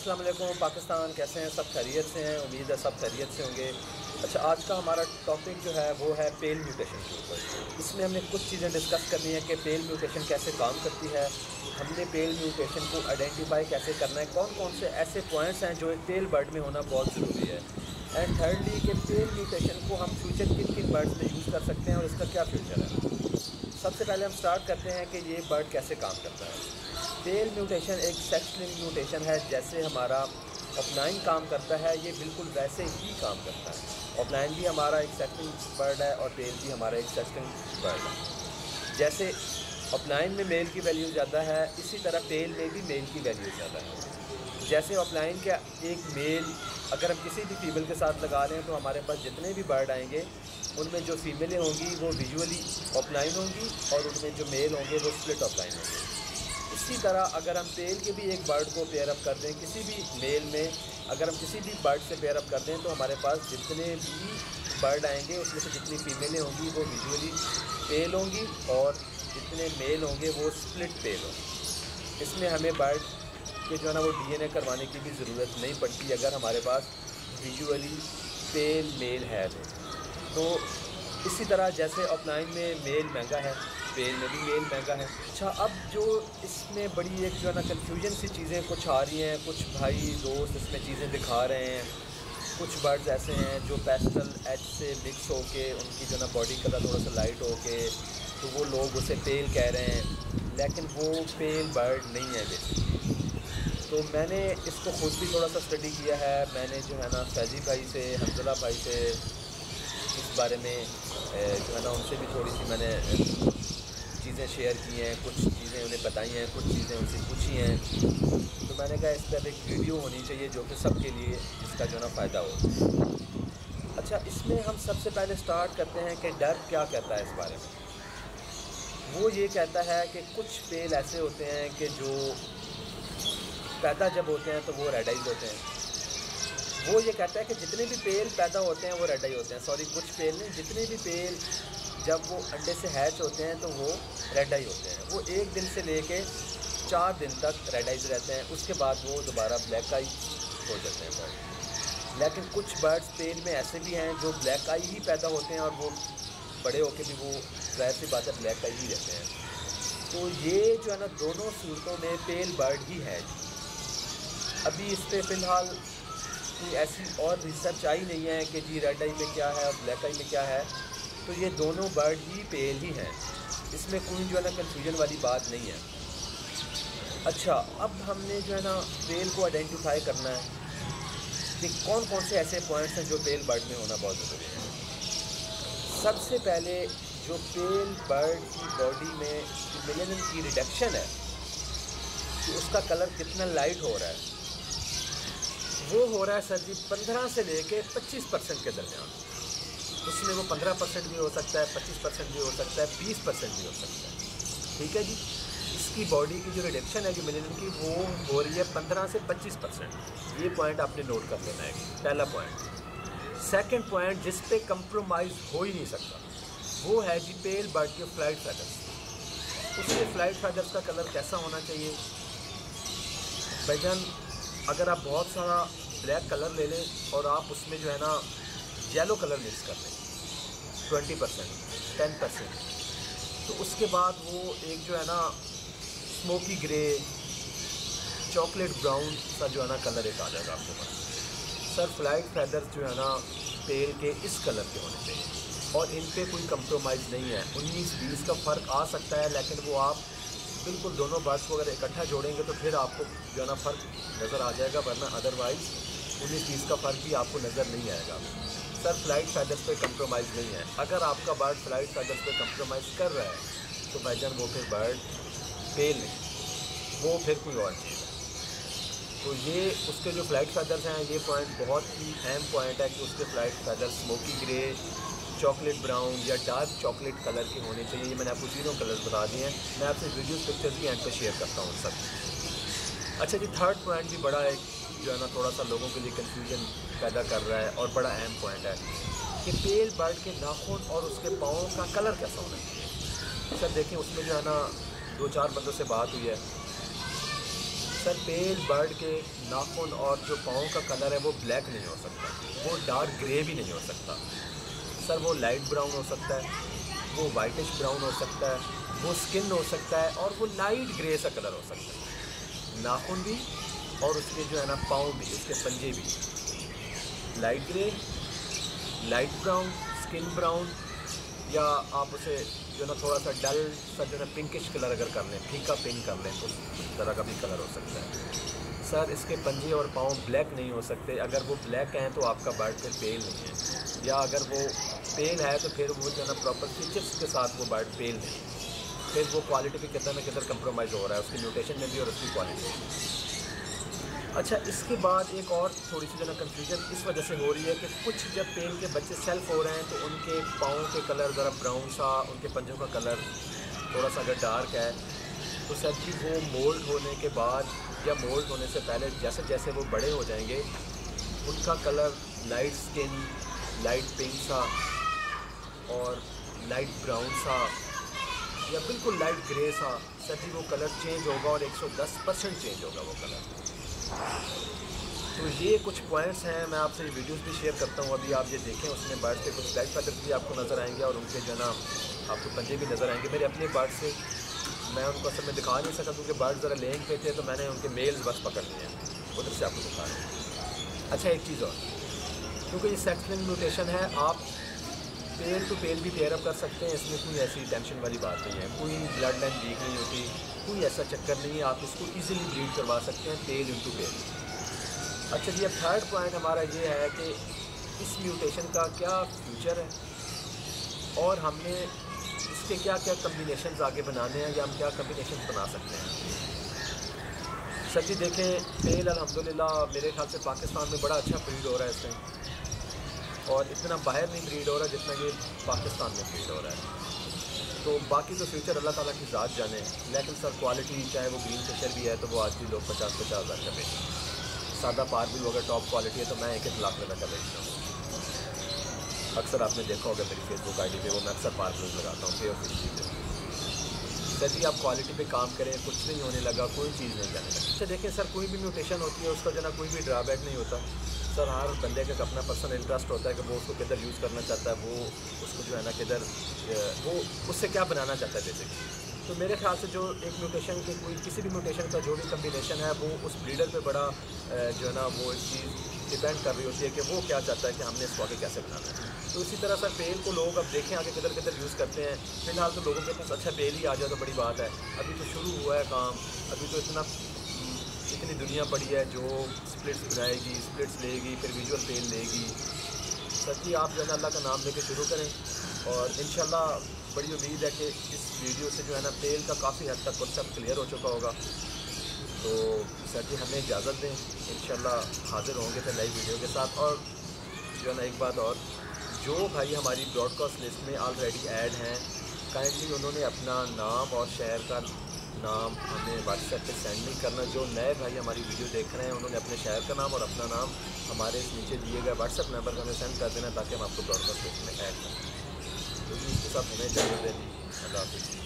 अस्सलाम वालेकुम पाकिस्तान कैसे हैं? सब खैरियत से हैं? उम्मीद है सब खैरियत से होंगे। अच्छा आज का हमारा टॉपिक जो है, वो है पेल म्यूटेशन के ऊपर। इसमें हमने कुछ चीज़ें डिस्कस करनी है कि पेल म्यूटेशन कैसे काम करती है। हमने पेल म्यूटेशन को आइडेंटिफाई कैसे करना है? कौन कौन से ऐसे पॉइंट्स हैं जो एक पेल बर्ड में होना बहुत ज़रूरी है? एंड थर्डली कि पेल म्यूटेशन को हम फ्यूचर किन किन बर्ड्स में यूज़ कर सकते हैं और इसका क्या फ्यूचर है? सबसे पहले हम स्टार्ट करते हैं कि ये बर्ड कैसे काम करता है। टेल म्यूटेशन एक लिंक म्यूटेशन है, जैसे हमारा ऑफलाइन काम करता है, ये बिल्कुल वैसे ही काम करता है। ऑफलाइन भी हमारा एक सेक्टिंग बर्ड है और टेल भी हमारा एक सेक्टिंग बर्ड है। जैसे ऑफलाइन में मेल की वैल्यू ज़्यादा है, इसी तरह टेल में भी मेल की वैल्यू ज़्यादा है। जैसे ऑफलाइन का एक मेल अगर हम किसी भी फीमेल के साथ लगा लें तो हमारे पास जितने भी बर्ड आएँगे, उनमें जो फीमेलें होंगी, वो विजुअली ऑफलाइन होंगी और उनमें जो मेल होंगे, वो स्प्लिट ऑफलाइन होंगे। इसी तरह अगर हम तेल के भी एक बर्ड को पेयरअप कर दें किसी भी मेल में अगर हम किसी भी बर्ड से पेयरअप कर दें तो हमारे पास जितने भी बर्ड आएँगे उसमें से जितनी फीमेलें होंगी वो विजुअली पेल होंगी और जितने मेल होंगे वो स्प्लिट पेल होंगे। इसमें हमें बर्ड के जो है ना वो डीएनए करवाने की भी ज़रूरत नहीं पड़ती अगर हमारे पास विजुअली पेल मेल है तो, तो इसी तरह जैसे ऑफलाइन में मेल महँगा है पेल में भी मेल महँगा है। अच्छा अब जो इसमें बड़ी एक जो है ना कन्फ्यूज़न सी चीज़ें कुछ आ रही हैं, कुछ भाई दोस्त इसमें चीज़ें दिखा रहे हैं, कुछ बर्ड्स ऐसे हैं जो पेस्टल एच से मिक्स होके, उनकी जो ना बॉडी कलर थोड़ा सा लाइट होके तो वो लोग उसे पेल कह रहे हैं, लेकिन वो पेल बर्ड नहीं है बेसिकली तो मैंने इसको खुद भी थोड़ा सा स्टडी किया है, मैंने जो है ना फैजी भाई से, हमजला भाई से इस बारे में जो है ना उनसे भी थोड़ी सी मैंने चीज़ें शेयर की हैं, कुछ चीज़ें उन्हें बताई हैं, कुछ चीज़ें उनसे पूछी हैं। तो मैंने कहा, इस पर एक वीडियो होनी चाहिए जो कि सबके लिए इसका जो ना फ़ायदा हो। अच्छा इसमें हम सबसे पहले स्टार्ट करते हैं कि डर क्या कहता है इस बारे में। वो ये कहता है कि कुछ पेल ऐसे होते हैं कि जो पैदा जब होते हैं तो वो रेडाइज होते हैं। वो ये कहता है कि जितने भी पेल पैदा होते हैं, वो रेडाई होते हैं। सॉरी कुछ पेल नहीं, जितने भी पेल जब वो अंडे से हैच होते हैं तो वो रेड आई होते हैं। वो एक दिन से लेके चार दिन तक रेड आइज़ रहते हैं। उसके बाद वो दोबारा ब्लैक आई हो जाते हैं। बर्ड लेकिन कुछ बर्ड्स पेल में ऐसे भी हैं जो ब्लैक आई ही पैदा होते हैं और वो बड़े होके भी वो ज़ाहिर सी बात है ब्लैक आई ही रहते हैं। तो ये जो है ना, दोनों सूरतों में पेल बर्ड ही है। अभी इस पर फ़िलहाल कोई ऐसी और रिसर्च आई नहीं है कि जी रेड आई में क्या है और ब्लैक आई में क्या है। तो ये दोनों बर्ड ही पेल ही हैं। इसमें कोई जो है ना कन्फ्यूज़न वाली बात नहीं है। अच्छा अब हमने जो है ना पेल को आइडेंटिफाई करना है कि कौन कौन से ऐसे पॉइंट्स हैं जो पेल बर्ड में होना बहुत ज़रूरी है। सबसे पहले जो पेल बर्ड की बॉडी में मिलेनियम की रिडक्शन है, कि उसका कलर कितना लाइट हो रहा है। वो हो रहा है सर जी पंद्रह से लेके पच्चीस परसेंट के दरमियान। उसमें वो पंद्रह परसेंट भी हो सकता है, पच्चीस परसेंट भी हो सकता है, बीस परसेंट भी हो सकता है। ठीक है जी? इसकी बॉडी की जो रिडक्शन है, जो मिलेनियम की, वो हो रही है पंद्रह से पच्चीस परसेंट। ये पॉइंट आपने नोट कर लेना है। पहला पॉइंट सेकंड पॉइंट जिस पे कंप्रोमाइज़ हो ही नहीं सकता, वो है जी पेल बर्ड के फ़्लाइट फैदर्स उसके फ़्लाइट फैदर्स का कलर कैसा होना चाहिए? भजन अगर आप बहुत सारा ब्लैक कलर ले लें और आप उसमें जो है ना येलो कलर मिक्स कर लें ट्वेंटी परसेंट टेन परसेंट तो उसके बाद वो एक जो है ना स्मोकी ग्रे चॉकलेट ब्राउन सा जो है ना कलर एक आ जाएगा आपके पास। सर फ़्लाइट फैदर्स जो है ना पेड़ के इस कलर के होने चाहिए। और इन पर कोई कंप्रोमाइज़ नहीं है। उन्नीस बीस का फ़र्क आ सकता है, लेकिन वो आप बिल्कुल दोनों बर्ड्स को अगर इकट्ठा जोड़ेंगे तो फिर आपको जो है ना, फ़र्क नज़र आ जाएगा, वरना अदरवाइज़ उन्नीस बीस का फ़र्क भी आपको नज़र नहीं आएगा। सर फ़्लाइट फैदर्स पे कंप्रोमाइज़ नहीं है। अगर आपका बर्ड फ़्लाइट फैदर्स पे कंप्रोमाइज़ कर रहा है तो भाईजान वो फिर बर्ड फेल नहीं वो फिर कोई और चीज़ है। तो ये उसके जो फ़्लाइट फैदर्स हैं, ये पॉइंट बहुत ही अहम पॉइंट है कि उसके flight feathers smoky grey chocolate brown या डार्क चॉकलेट कलर के होने चाहिए। ये मैंने आपको तीनों कलर्स बता दिए हैं। मैं आपसे वीडियो पिक्चर्स भी एंड पर शेयर करता हूँ सब। अच्छा जी थर्ड पॉइंट भी बड़ा एक जो है ना, थोड़ा सा लोगों के लिए कन्फ्यूज़न पैदा कर रहा है और बड़ा अहम पॉइंट है कि पेल बर्ड के नाखून और उसके पाँव का कलर कैसा होना चाहिए। सर देखें उसमें जो है ना दो चार बंदों से बात हुई है। सर, पेल बर्ड के नाखून और जो पाँव का कलर है, वो ब्लैक नहीं हो सकता। वो डार्क ग्रे भी नहीं हो सकता। सर, वो लाइट ब्राउन हो सकता है, वो वाइटिश ब्राउन हो सकता है, वो स्किन हो सकता है और वो लाइट ग्रे सा कलर हो सकता है। नाखून भी और उसके जो है ना पाँव भी, उसके पंजे भी। Light grey light brown skin brown या आप उसे जो ना थोड़ा सा डल सा जो ना पिंकिश कलर अगर कर लें, फीका पिंक कर लें तो उस तरह का भी कलर हो सकता है। सर इसके पंजे और पाँव ब्लैक नहीं हो सकते। अगर वो ब्लैक हैं तो आपका बर्ड फिर पेल नहीं है। या अगर वो पेल है तो फिर वो जो ना प्रॉपर फीचर्स के साथ वो बर्ड पेल नहीं फिर वो क्वालिटी भी कितना ना किधर कंप्रोमाइज़ हो रहा है, उसकी म्यूटेशन में भी और उसकी क्वालिटी में अच्छा इसके बाद एक और थोड़ी सी जो कन्फ्यूज़न इस वजह से हो रही है कि कुछ जब पेन के बच्चे सेल्फ हो रहे हैं तो उनके पाँव के कलर ज़रा ब्राउन सा, उनके पंजों का कलर थोड़ा सा अगर डार्क है तो सर जी वो मोल्ड होने के बाद या मोल्ड होने से पहले जैसे जैसे वो बड़े हो जाएँगे, उनका colour light skin light pink सा और लाइट ब्राउन सा या बिल्कुल लाइट ग्रे सा सर जी वो कलर चेंज होगा और 110 परसेंट चेंज होगा वो कलर तो ये कुछ पॉइंट्स हैं, मैं आपसे वीडियोस भी शेयर करता हूँ। अभी आप ये देखें, उसमें बर्ड से कुछ बैक फैदर्स भी आपको नज़र आएँगे और उनके जो ना, आपको पंजे भी नज़र आएँगे। मेरे अपने बर्ड से, मैं उनको असल में दिखा नहीं सका क्योंकि बर्ड ज़रा लेंग पे थे तो मैंने उनके मेल्स बस पकड़ लिए हैं। उधर से आपको दिखा रहे अच्छा एक चीज़ और। क्योंकि ये सेक्सलिंग म्यूटेशन है, आप पेल टू पेल भी पेयर अप कर सकते हैं, इसमें कोई ऐसी टेंशन वाली बात नहीं है। कोई ब्लड लाइन वीक नहीं होती। कोई ऐसा चक्कर नहीं है, आप इसको इजीली ब्रीड करवा सकते हैं पेल इंटू पेल अच्छा जी, अब थर्ड पॉइंट हमारा ये है कि इस म्यूटेशन का क्या फ्यूचर है? और हमने इसके क्या क्या कम्बिनेशन आगे बनाने हैं या हम क्या कम्बिनेशन बना सकते हैं? सर जी, देखें तेल अलहमदिल्ला मेरे ख्याल से पाकिस्तान में बड़ा अच्छा ब्रीड हो रहा है इसमें और इतना बाहर नहीं ब्रीड हो रहा जितना कि पाकिस्तान में ब्रीड हो रहा है। तो बाकी तो फ्यूचर अल्लाह ताला की ज़ात जाने। लेकिन सर क्वालिटी चाहे वो ग्रीन फिशर भी है तो वो आज भी लोग पचास पचास हज़ार का बेचते हैं। सादा पार भी अगर टॉप क्वालिटी है तो मैं एक एक लाख रुपये का बेचता हूँ। अक्सर आपने देखा होगा मेरी फेसबुक आई डी वो मैं अक्सर पार यूज़ लगाता हूँ पे फ़िश पे। सर जी आप क्वालिटी पे काम करें, कुछ नहीं होने लगा, कोई चीज़ नहीं जाने लगा। अच्छा देखें सर कोई भी म्यूटेशन होती है, उसका जो ना कोई भी ड्राबैक नहीं होता। सर, हर बंदे का अपना पर्सनल इंटरेस्ट होता है कि वो उसको किधर यूज़ करना चाहता है, वो उसको जो है ना किधर वो उससे क्या बनाना चाहता है बेसिकली तो मेरे ख्याल से जो एक म्यूटेशन के कोई, किसी भी म्यूटेशन का जो भी कम्बिनेशन है, वो उस ब्रीडर पे बड़ा जो है ना, वो एक चीज़ डिपेंड कर रही होती है कि वो क्या चाहता है कि हमने इसको आगे कैसे बनाना है। तो इसी तरह सर पेल को लोग अब देखें आगे किधर किधर यूज़ करते हैं। फ़िलहाल तो लोगों के पास अच्छा पेल ही आ जाए तो बड़ी बात है। अभी तो शुरू हुआ है काम, अभी तो इतना इतनी दुनिया पड़ी है जो स्प्लिट्स बनाएगी स्प्लिट्स लेगी, फिर विजुअल पेन लेगी। सच्ची आप जो है अल्लाह का नाम लेके शुरू करें और इन बड़ी उम्मीद है कि इस वीडियो से जो है ना पेल का काफ़ी हद तक कॉन्सेप्ट क्लियर हो चुका होगा। तो सर जी हमें इजाज़त दें। इन हाज़िर होंगे फिर नई वीडियो के साथ। और जो है ना एक बात और, जो भाई हमारी ब्रॉडकास्ट लिस्ट में ऑलरेडी ऐड हैं काइंडली उन्होंने अपना नाम और शहर का नाम हमें व्हाट्सएप पे सेंड नहीं करना। जो नए भाई हमारी वीडियो देख रहे हैं, उन्होंने अपने शहर का नाम और अपना नाम हमारे नीचे दिए गए व्हाट्सएप नंबर पर हमें सेंड कर देना ताकि हम आपको ब्रॉडकास्ट में ऐड करें। तो इसके साथ हमें ज़रूर दे दी अल्लाह हाफिज़।